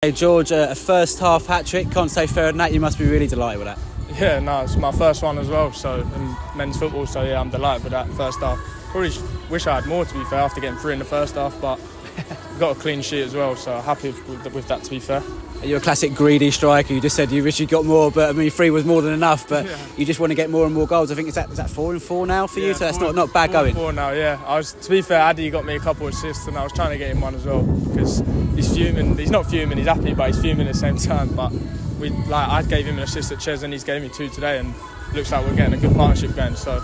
Hey George, uh, a first half hat trick, can't say fairer than that. You must be really delighted with that. Yeah, no, it's my first one as well. So in men's football, so yeah, I'm delighted with that first half. Probably wish I had more to be fair after getting three in the first half, but got a clean sheet as well, so happy with, with that to be fair. you're you a classic greedy striker? You just said you wish you got more, but I mean three was more than enough. But Yeah. you just want to get more and more goals. I think is that is that four and four now for you? So that's not not bad four going. Four now, yeah. I was to be fair, Addy got me a couple of assists, and I was trying to get him one as well because he's fuming. He's not fuming, he's happy, but he's fuming at the same time. But we like I gave him an assist at Ches, and he's gave me two today, and looks like we're getting a good partnership going. So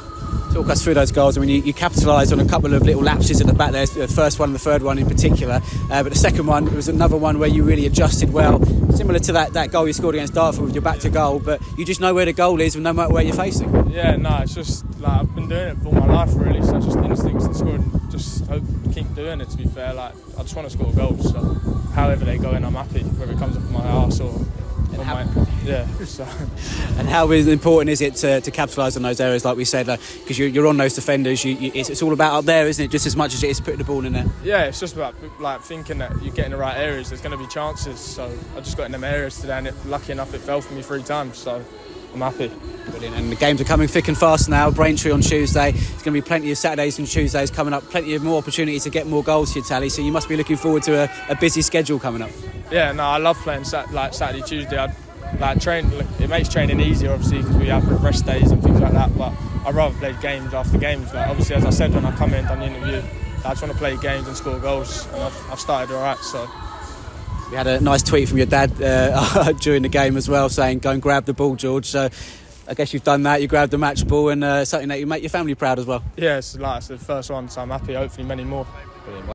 Talk us through those goals. I mean, you, you capitalised on a couple of little lapses at the back there. The first one and the third one in particular, uh, but the second one was another one where you really adjusted well, similar to that, that goal you scored against Dartford with your back to goal. But you just know where the goal is, and no matter where you're facing. yeah, no, it's just like I've been doing it for my life really. So just instincts and scoring. Just hope keep doing it. To be fair, like I just want to score goals. So however they go in, I'm happy. Whether it comes off my arse or. Or how- my, yeah, so And how important is it to, to capitalise on those areas, like we said, because you're, you're on those defenders. You, you, it's, it's all about up there, isn't it? Just as much as it is putting the ball in there. Yeah, it's just about like thinking that you get in the right areas. There's going to be chances, so I just got in them areas today, and it, lucky enough, it fell for me three times. So I'm happy. Brilliant. And the games are coming thick and fast now. Braintree on Tuesday. There's going to be plenty of Saturdays and Tuesdays coming up. Plenty of more opportunities to get more goals to your tally. So you must be looking forward to a, a busy schedule coming up. Yeah, no, I love playing sat- like Saturday, Tuesday. I like train. It makes training easier, obviously, because we have rest days and things like that. But I'd rather play games after games. Like obviously, as I said when I come in and done the interview, I just want to play games and score goals, and I've, I've started all right. So We had a nice tweet from your dad uh, during the game as well, saying "Go and grab the ball, George." So I guess you've done that. You grabbed the match ball, and uh, something that you make your family proud as well. yeah, it's like it's the first one, so I'm happy. Hopefully, many more. Brilliant.